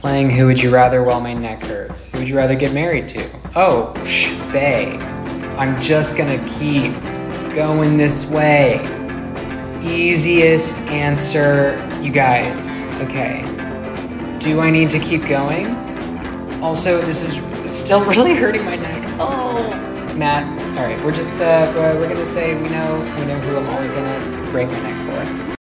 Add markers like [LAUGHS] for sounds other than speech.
Playing Who Would You Rather while my neck hurts. Who would you rather get married to? Oh, psh, they. I'm just gonna keep going this way. Easiest answer, you guys. Okay. Do I need to keep going? Also, this is still [LAUGHS] really hurting my neck. Oh, Matt. All right, we're just uh, we're gonna say we know we know who I'm always gonna break my neck for.